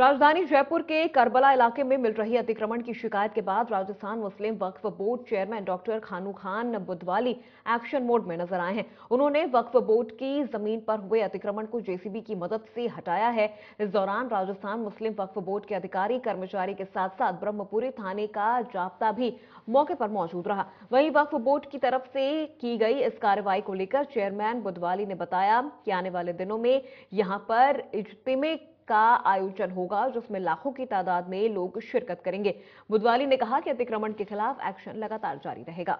राजधानी जयपुर के करबला इलाके में मिल रही अतिक्रमण की शिकायत के बाद Rajasthan Muslim Waqf board chairman doctor Khanu Khan Budhwali action mode में नज़र आए हैं। उन्होंने वक्फ बोर्ड की ज़मीन पर हुए अतिक्रमण को जेसीबी की मदद से हटाया है। इस दौरान राजस्थान मुस्लिम वक्फ बोर्ड के अधिकारी, कर्मचारी के साथ साथ ब्रह्मपुरी थाने का जाप्ता भी मौके पर मौजूद रहा। वहीं वक्फ बोर्ड की तरफ़ से की गई इस कार्रवाई को लेकर चेयरमैन बुधवाली ने बताया कि आने वाले दिनों में यहाँ पर इज्तिमे का आयोजन होगा, जिसमें लाखों की तादाद में लोग शिरकत करेंगे। बुधवाली ने कहा कि अतिक्रमण के खिलाफ एक्शन लगातार जारी रहेगा।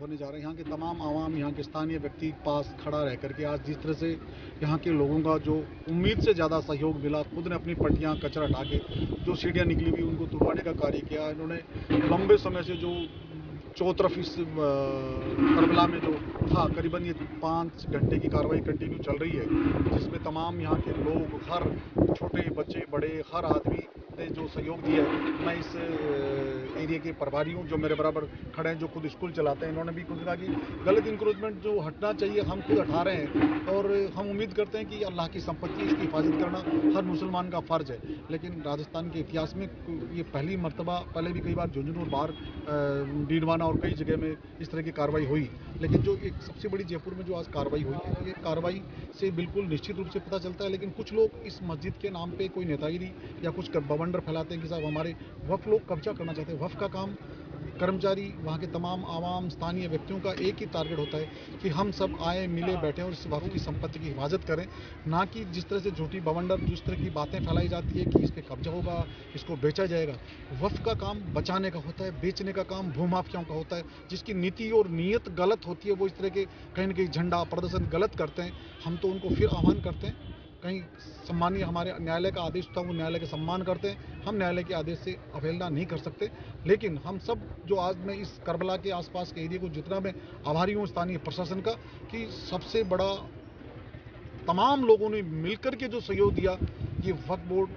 होने जा रहे हैं। यहाँ के तमाम आवाम, यहाँ के स्थानीय व्यक्ति पास खड़ा रह करके आज जिस तरह से यहाँ के लोगों का जो उम्मीद से ज़्यादा सहयोग मिला, खुद ने अपनी पट्टियाँ कचरा हटा के जो सीढ़ियाँ निकली हुई, उनको तुड़वाने का कार्य किया। इन्होंने लंबे समय से जो चौतरफ इस करबला में जो था, करीबन ये पाँच घंटे की कार्रवाई कंटिन्यू चल रही है, जिसमें तमाम यहाँ के लोग, हर छोटे बच्चे, बड़े, हर आदमी ने जो सहयोग दिया है, मैं इस एरिया के प्रभारी हूँ, जो मेरे बराबर खड़े हैं, जो खुद स्कूल चलाते हैं, इन्होंने भी खुद कहा कि गलत इंक्रोचमेंट जो हटना चाहिए, हम खुद हटा रहे हैं, और उम्मीद करते हैं कि अल्लाह की संपत्ति इसकी हिफाजत करना हर मुसलमान का फ़र्ज़ है। लेकिन राजस्थान के इतिहास में ये पहली मरतबा, पहले भी कई बार झुंझुनू और बाहर डीडवाना और कई जगह में इस तरह की कार्रवाई हुई। लेकिन जो एक सबसे बड़ी जयपुर में जो आज कार्रवाई हुई है, ये कार्रवाई से बिल्कुल निश्चित रूप से पता चलता है। लेकिन कुछ लोग इस मस्जिद के नाम पर कोई नेतागिरी या कुछ बवंडर फैलाते हैं कि साहब हमारे वफ लोग कब्जा करना चाहते हैं। वफ का काम कर्मचारी, वहाँ के तमाम आवाम, स्थानीय व्यक्तियों का एक ही टारगेट होता है कि हम सब आए, मिले, बैठे और इस वफ की संपत्ति की हिफाजत करें। ना कि जिस तरह से झूठी बवंडर, जिस तरह की बातें फैलाई जाती है कि इस पर कब्जा होगा, इसको बेचा जाएगा। वफ का काम बचाने का होता है, बेचने का काम भूमाफियाओं का होता है। जिसकी नीति और नीयत गलत होती है, वो इस तरह के कहीं ना कहीं झंडा प्रदर्शन गलत करते हैं। हम तो उनको फिर आह्वान करते हैं। कहीं सम्मानीय हमारे न्यायालय का आदेश था, वो न्यायालय के सम्मान करते हैं। हम न्यायालय के आदेश से अवहेलना नहीं कर सकते, लेकिन हम सब जो आज मैं इस करबला के आसपास के एरिए को जितना मैं आभारी हूँ स्थानीय प्रशासन का, कि सबसे बड़ा तमाम लोगों ने मिलकर के जो सहयोग दिया, ये वक्त बोर्ड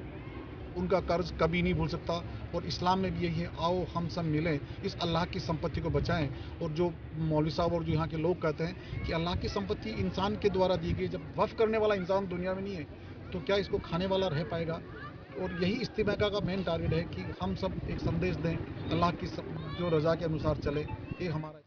उनका कर्ज कभी नहीं भूल सकता। और इस्लाम में भी यही है, आओ हम सब मिलें। इस अल्लाह की संपत्ति को बचाएँ। और जो मौलवी साहब और जो यहाँ के लोग कहते हैं कि अल्लाह की संपत्ति इंसान के द्वारा दी गई, जब वफ करने वाला इंसान दुनिया में नहीं है तो क्या इसको खाने वाला रह पाएगा? और यही इस्तेमा का मेन टारगेट है कि हम सब एक संदेश दें, अल्लाह की जो रजा के अनुसार चले, ये हमारा